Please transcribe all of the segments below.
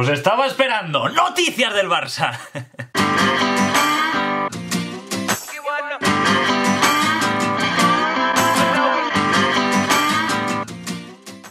Os estaba esperando. Noticias del Barça.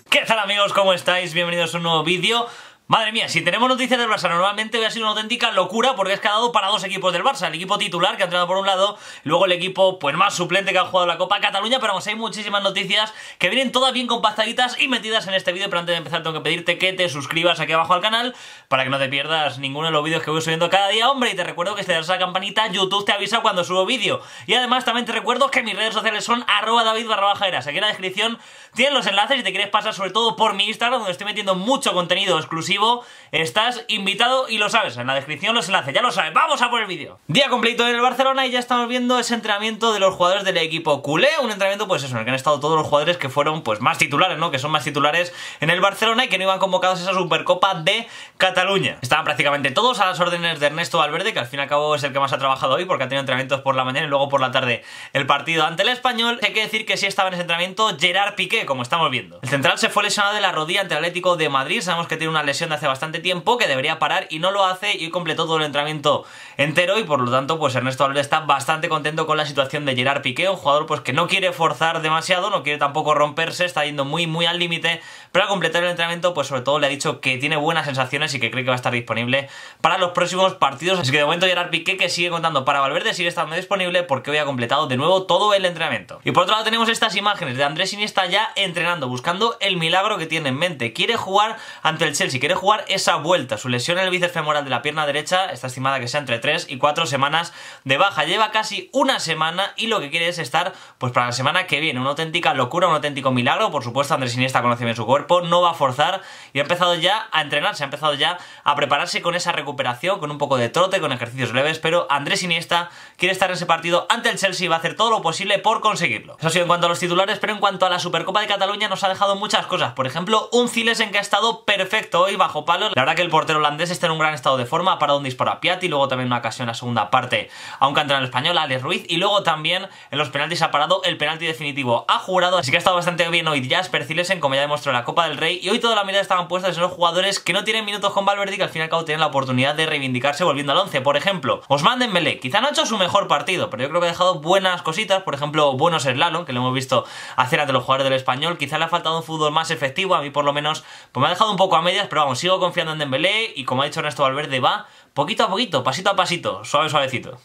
¿Qué tal amigos? ¿Cómo estáis? Bienvenidos a un nuevo vídeo. Madre mía, si tenemos noticias del Barça normalmente hubiera sido una auténtica locura porque es que ha dado para dos equipos del Barça. El equipo titular que ha entrado por un lado, luego el equipo pues más suplente que ha jugado la Copa Cataluña, pero vamos, hay muchísimas noticias que vienen todas bien compactaditas y metidas en este vídeo, pero antes de empezar tengo que pedirte que te suscribas aquí abajo al canal para que no te pierdas ninguno de los vídeos que voy subiendo cada día, hombre, y te recuerdo que si le das a la campanita, YouTube te avisa cuando subo vídeo. Y además también te recuerdo que mis redes sociales son arroba david barra baja Aquí en la descripción tienes los enlaces y te quieres pasar sobre todo por mi Instagram donde estoy metiendo mucho contenido exclusivo. Estás invitado y lo sabes, en la descripción los enlaces, ya lo sabes. ¡Vamos a por el vídeo! Día completo en el Barcelona y ya estamos viendo ese entrenamiento de los jugadores del equipo culé, un entrenamiento pues eso, en el que han estado todos los jugadores que fueron pues más titulares, ¿no? Que son más titulares en el Barcelona y que no iban convocados a esa Supercopa de Cataluña. Estaban prácticamente todos a las órdenes de Ernesto Valverde, que al fin y al cabo es el que más ha trabajado hoy porque ha tenido entrenamientos por la mañana y luego por la tarde el partido ante el Español. Hay que decir que sí estaba en ese entrenamiento Gerard Piqué, como estamos viendo. El central se fue lesionado de la rodilla ante el Atlético de Madrid, sabemos que tiene una lesión de hace bastante tiempo, que debería parar y no lo hace y completó todo el entrenamiento entero y por lo tanto pues Ernesto Valverde está bastante contento con la situación de Gerard Piqué, un jugador pues que no quiere forzar demasiado, no quiere tampoco romperse, está yendo muy muy al límite, pero al completar el entrenamiento pues sobre todo le ha dicho que tiene buenas sensaciones y que cree que va a estar disponible para los próximos partidos, así que de momento Gerard Piqué que sigue contando para Valverde sigue estando disponible porque hoy ha completado de nuevo todo el entrenamiento. Y por otro lado tenemos estas imágenes de Andrés Iniesta ya entrenando, buscando el milagro que tiene en mente. Quiere jugar ante el Chelsea, quiere jugar esa vuelta. Su lesión en el bíceps femoral de la pierna derecha está estimada que sea entre 3 y 4 semanas de baja. Lleva casi una semana y lo que quiere es estar pues para la semana que viene. Una auténtica locura, un auténtico milagro. Por supuesto, Andrés Iniesta conoce bien su cuerpo, no va a forzar y ha empezado ya a entrenarse, ha empezado ya a prepararse con esa recuperación, con un poco de trote, con ejercicios leves, pero Andrés Iniesta quiere estar en ese partido ante el Chelsea y va a hacer todo lo posible por conseguirlo. Eso ha sido en cuanto a los titulares, pero en cuanto a la Supercopa de Cataluña nos ha dejado muchas cosas. Por ejemplo, un en que ha estado perfecto hoy bajo palo. La verdad que el portero holandés está en un gran estado de forma, ha parado un disparo a Piatti, luego también una ocasión en la segunda parte a un canterano español, Alex Ruiz, y luego también en los penaltis ha parado el penalti definitivo. Ha jurado, así que ha estado bastante bien hoy Jasper Cilesen, como ya demostró la Copa del Rey, y hoy toda la mirada estaban puestas en los jugadores que no tienen minutos con Valverde y que al fin y al cabo tienen la oportunidad de reivindicarse volviendo al 11. Por ejemplo, Osman Dembélé, quizá no ha hecho su mejor partido, pero yo creo que ha dejado buenas cositas, por ejemplo, buenos slalom, que lo hemos visto hacer ante los jugadores del español, quizá le ha faltado un fútbol más efectivo, a mí por lo menos, pues me ha dejado un poco a medias, pero vamos, sigo confiando en Dembélé y como ha dicho Ernesto Valverde, va poquito a poquito, pasito a pasito, suave, suavecito.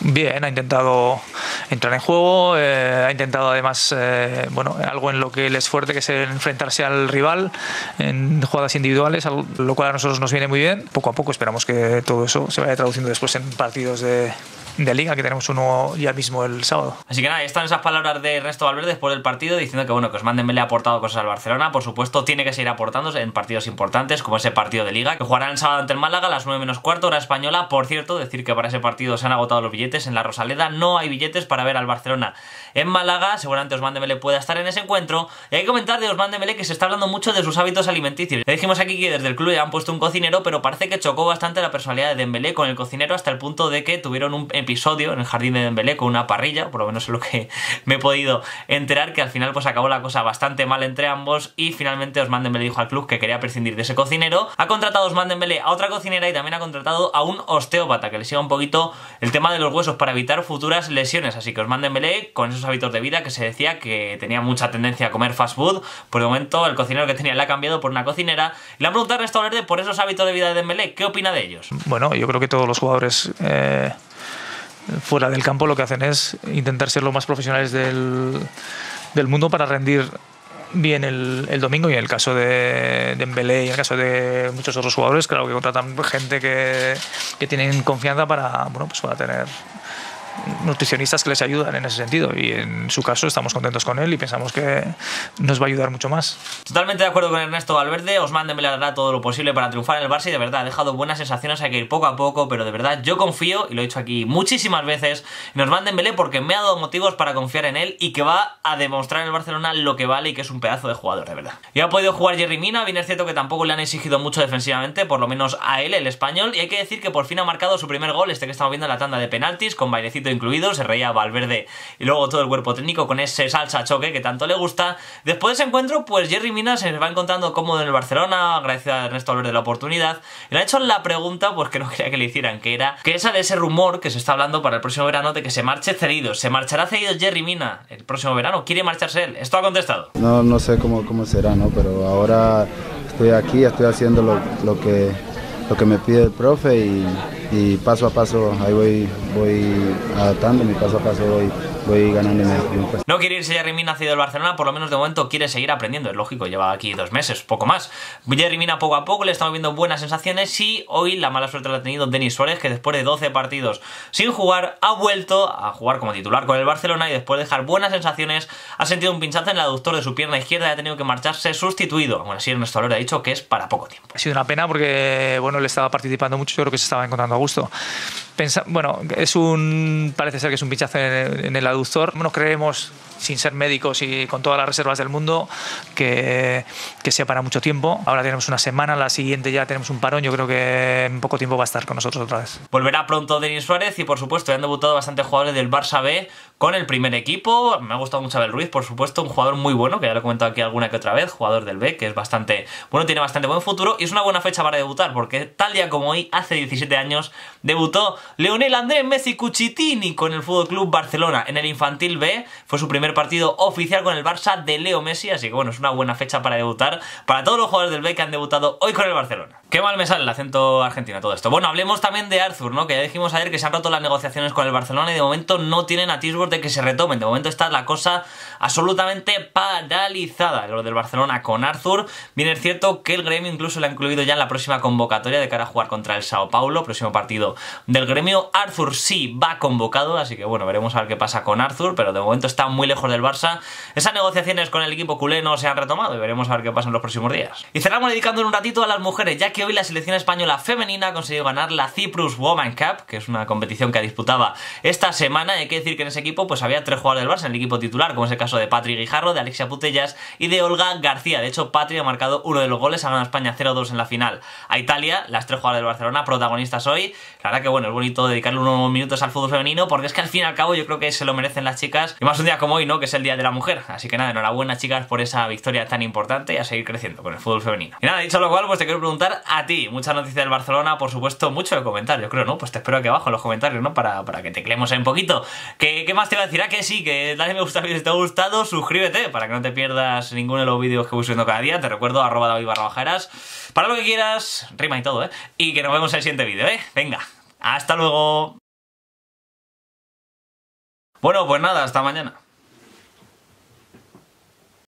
Bien, ha intentado entrar en juego, eh, ha intentado además, eh, bueno, algo en lo que él es fuerte, que es enfrentarse al rival en jugadas individuales, lo cual a nosotros nos viene muy bien. Poco a poco esperamos que todo eso se vaya traduciendo después en partidos de, de liga, que tenemos uno ya mismo el sábado. Así que nada, están esas palabras de Ernesto Valverde después del partido diciendo que bueno, que Osman Dembélé ha aportado cosas al Barcelona, por supuesto tiene que seguir aportando en partidos importantes como ese partido de liga, que jugará el sábado ante el Málaga a las 9 menos cuarto hora española, por cierto, decir que para ese partido se han agotado los billetes en la Rosaleda, no hay billetes para ver al Barcelona en Málaga, seguramente Osman Dembélé pueda estar en ese encuentro, y hay que comentar de Osman Dembélé que se está hablando mucho de sus hábitos alimenticios. Le dijimos aquí que desde el club ya han puesto un cocinero, pero parece que chocó bastante la personalidad de Dembélé con el cocinero hasta el punto de que tuvieron un episodio en el jardín de Dembélé con una parrilla, por lo menos es lo que me he podido enterar, que al final pues acabó la cosa bastante mal entre ambos y finalmente Osman Dembélé dijo al club que quería prescindir de ese cocinero. Ha contratado Osman Dembélé a otra cocinera y también ha contratado a un osteópata que le siga un poquito el tema de los huesos para evitar futuras lesiones. Así que Osman Dembélé con esos hábitos de vida que se decía que tenía mucha tendencia a comer fast food, por el momento el cocinero que tenía le ha cambiado por una cocinera. Le han preguntado a Ernesto Valverde por esos hábitos de vida de Dembélé, ¿qué opina de ellos? Bueno, yo creo que todos los jugadores eh, fuera del campo lo que hacen es intentar ser lo más profesionales del, del mundo para rendir bien el, el, domingo y en el caso de, de y en el caso de muchos otros jugadores, claro que contratan gente que, que tienen confianza para, bueno, pues para tener nutricionistas que les ayudan en ese sentido y en su caso estamos contentos con él y pensamos que nos va a ayudar mucho más. Totalmente de acuerdo con Ernesto Valverde, Osman Dembélé hará todo lo posible para triunfar en el Barça y de verdad ha dejado buenas sensaciones, hay que ir poco a poco, pero de verdad yo confío, y lo he dicho aquí muchísimas veces, en Osman Dembélé porque me ha dado motivos para confiar en él y que va a demostrar en el Barcelona lo que vale y que es un pedazo de jugador, de verdad. Y ha podido jugar Jerry Mina, bien es cierto que tampoco le han exigido mucho defensivamente, por lo menos a él, el español, y hay que decir que por fin ha marcado su primer gol, este que estamos viendo en la tanda de penaltis, con bailecito chupito incluido, se reía Valverde y luego todo el cuerpo técnico con ese salsa choque que tanto le gusta. Después de ese encuentro, pues Jerry Mina se va encontrando cómodo en el Barcelona, gracias a Ernesto Valverde la oportunidad, y le ha hecho la pregunta, pues que no quería que le hicieran, que era que esa de ese rumor que se está hablando para el próximo verano de que se marche cedido. ¿Se marchará cedido Jerry Mina el próximo verano? ¿Quiere marcharse él? Esto ha contestado. No, no sé cómo, cómo será, ¿no? Pero ahora estoy aquí, estoy haciendo lo, lo que lo que me pide el profe y, y paso a paso ahí voy, voy adaptándome, paso a paso voy, voy ganando mi No quiere irse Jerry Mina hacia el Barcelona, por lo menos de momento quiere seguir aprendiendo, es lógico, lleva aquí dos meses, poco más. Jerry Mina poco a poco le estamos viendo buenas sensaciones y hoy la mala suerte la ha tenido Denis Suárez, que después de 12 partidos sin jugar ha vuelto a jugar como titular con el Barcelona y después de dejar buenas sensaciones ha sentido un pinchazo en el aductor de su pierna izquierda y ha tenido que marcharse sustituido. Bueno, así Ernesto Valverde ha dicho que es para poco tiempo. Ha sido una pena porque, bueno, él estaba participando mucho, yo creo que se estaba encontrando a gusto. Pensa, bueno, es un, parece ser que es un pinchazo en, en el aductor. No creemos sin ser médicos y con todas las reservas del mundo, que, que, sea para mucho tiempo. Ahora tenemos una semana, la siguiente ya tenemos un parón. Yo creo que en poco tiempo va a estar con nosotros otra vez. Volverá pronto Denis Suárez y, por supuesto, ya han debutado bastantes jugadores del Barça B con el primer equipo. Me ha gustado mucho Abel Ruiz, por supuesto, un jugador muy bueno, que ya lo he comentado aquí alguna que otra vez, jugador del B, que es bastante bueno, tiene bastante buen futuro y es una buena fecha para debutar, porque tal día como hoy, hace 17 años, debutó Leonel Andrés Messi Cuchitini con el Fútbol Club Barcelona en el Infantil B. Fue su primer partido oficial con el Barça de Leo Messi, así que bueno, es una buena fecha para debutar para todos los jugadores del B que han debutado hoy con el Barcelona. Qué mal me sale el acento argentino todo esto. Bueno, hablemos también de Arthur, ¿no? Que ya dijimos ayer que se han roto las negociaciones con el Barcelona y de momento no tienen atisbos de que se retomen. De momento está la cosa absolutamente paralizada. Lo del Barcelona con Arthur. Bien es cierto que el gremio incluso le ha incluido ya en la próxima convocatoria de cara a jugar contra el Sao Paulo, próximo partido del gremio. Arthur sí va convocado, así que bueno, veremos a ver qué pasa con Arthur, pero de momento está muy lejos del Barça. Esas negociaciones con el equipo culé no se han retomado y veremos a ver qué pasa en los próximos días. Y cerramos dedicando un ratito a las mujeres, ya que hoy la selección española femenina ha conseguido ganar la Cyprus Woman Cup, que es una competición que disputaba esta semana. Y hay que decir que en ese equipo pues había tres jugadores del Barça en el equipo titular, como es el caso de Patrick Guijarro, de Alexia Putellas y de Olga García. De hecho, Patrick ha marcado uno de los goles, ha ganado España 0-2 en la final a Italia. Las tres jugadoras del Barcelona, protagonistas hoy. La verdad que bueno, es bonito dedicarle unos minutos al fútbol femenino, porque es que al fin y al cabo yo creo que se lo merecen las chicas. Y más un día como hoy, Que es el Día de la Mujer. Así que nada, enhorabuena chicas por esa victoria tan importante y a seguir creciendo con el fútbol femenino. Y nada, dicho lo cual, pues te quiero preguntar a ti, muchas noticias del Barcelona, por supuesto, mucho de comentar, yo creo, ¿no? Pues te espero aquí abajo en los comentarios, ¿no? Para, para que teclemos ahí un poquito. ¿Qué, ¿Qué, más te iba a decir? Ah, que sí, que dale me gusta si te ha gustado, suscríbete para que no te pierdas ninguno de los vídeos que voy subiendo cada día. Te recuerdo, arroba David barra bajaras. Para lo que quieras, rima y todo, ¿eh? Y que nos vemos en el siguiente vídeo, ¿eh? Venga, hasta luego. Bueno, pues nada, hasta mañana.